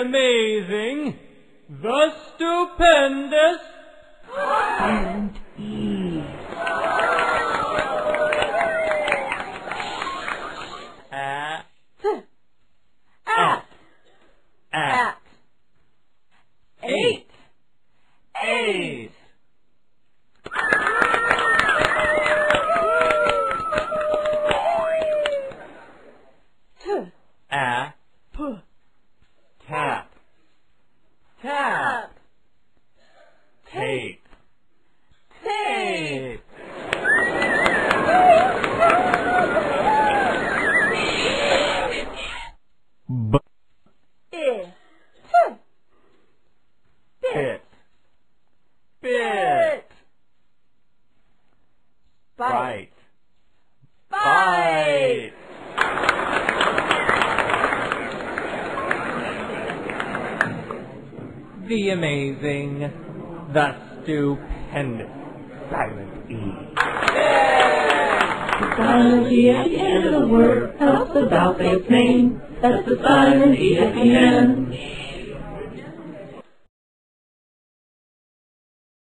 Amazing the stupendous Silent E. at T. At. at At. Eight. eight T. at P. Bite. bite bite the amazing the stupendous silent E The silent E at the end of the word. That's the vowel name. That's the silent E at the end.